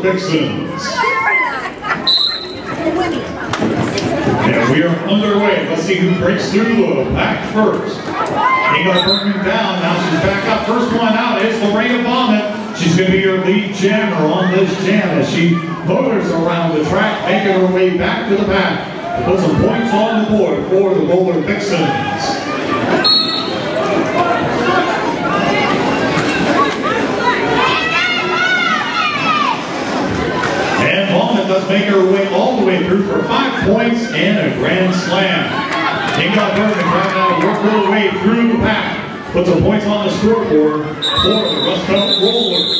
Vixens. And we are underway. Let's see who breaks through the pack first. Inga Bergman down. Now she's back up. First one out is Lorena Vomit. She's going to be your lead jammer on this jam as she motors around the track, making her way back to the pack. Put some points on the board for the Roller Vixens. Does make her way all the way through for five points and a grand slam. Inga Bergman trying to work her way through the pack. Put some points on the scoreboard for the Rust Belt Roll